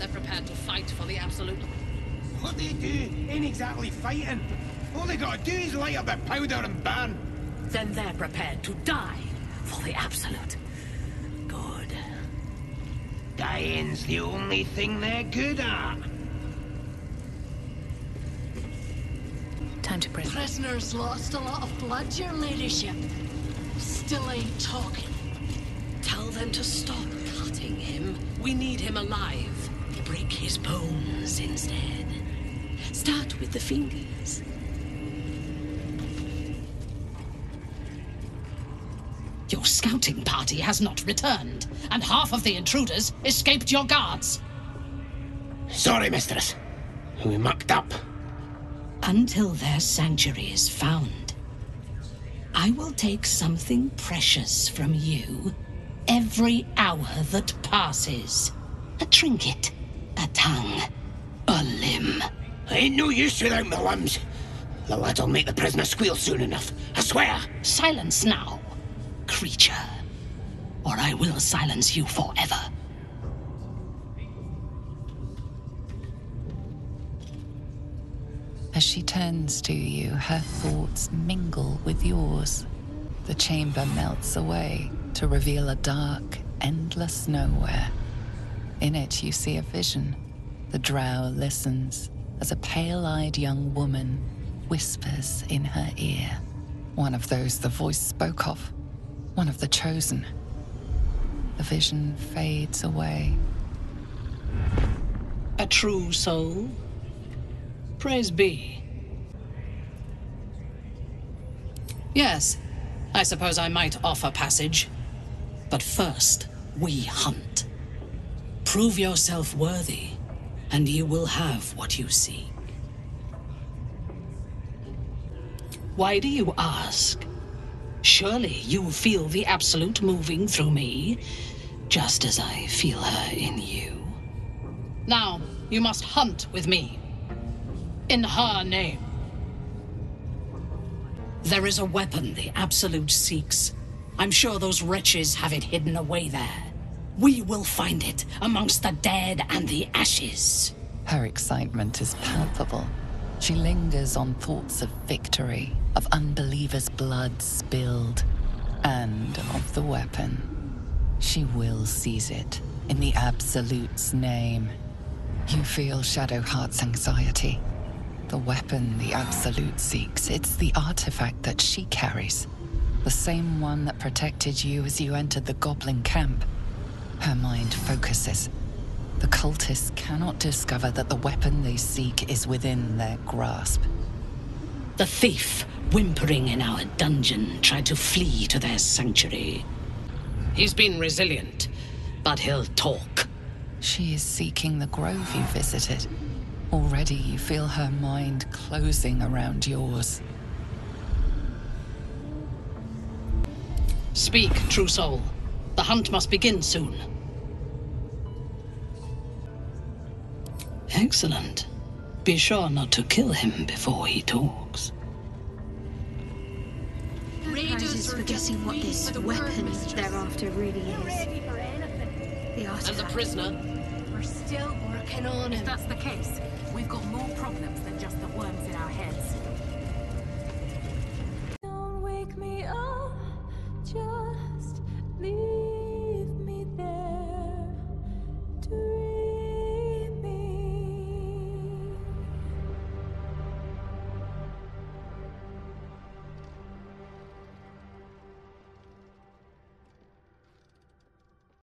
They're prepared to fight for the Absolute. What they do ain't exactly fighting. All they gotta do is light up their powder and burn. Then they're prepared to die for the Absolute. Good. Dying's the only thing they're good at. Time to print. Prisoners lost a lot of blood, your ladyship. Still ain't talking. Tell them to stop cutting him. We need him alive. His bones instead. Start with the fingers. Your scouting party has not returned, and half of the intruders escaped your guards. Sorry, mistress. We mucked up. Until their sanctuary is found, I will take something precious from you every hour that passes. A trinket, a tongue, a limb. I ain't no use without my limbs. The lad'll make the prisoner squeal soon enough. I swear. Silence now, creature, or I will silence you forever. As she turns to you, her thoughts mingle with yours. The chamber melts away to reveal a dark, endless nowhere. In it, you see a vision. The drow listens as a pale eyed young woman whispers in her ear. One of those the voice spoke of, one of the chosen. The vision fades away. A true soul? Praise be. Yes, I suppose I might offer passage. But first, we hunt. Prove yourself worthy, and you will have what you seek. Why do you ask? Surely you feel the Absolute moving through me, just as I feel her in you. Now, you must hunt with me. In her name. There is a weapon the Absolute seeks. I'm sure those wretches have it hidden away there. We will find it amongst the dead and the ashes. Her excitement is palpable. She lingers on thoughts of victory, of unbelievers' blood spilled, and of the weapon. She will seize it in the Absolute's name. You feel Shadowheart's anxiety. The weapon the Absolute seeks, it's the artifact that she carries. The same one that protected you as you entered the Goblin camp. Her mind focuses. The cultists cannot discover that the weapon they seek is within their grasp. The thief, whimpering in our dungeon, tried to flee to their sanctuary. He's been resilient, but he'll talk. She is seeking the grove you visited. Already you feel her mind closing around yours. Speak, true soul. The hunt must begin soon. Excellent. Be sure not to kill him before he talks. Prizes for guessing what this weapon they're after really is. The And artifact. the prisoner? We're still working on If that's the case, we've got more problems than just the worms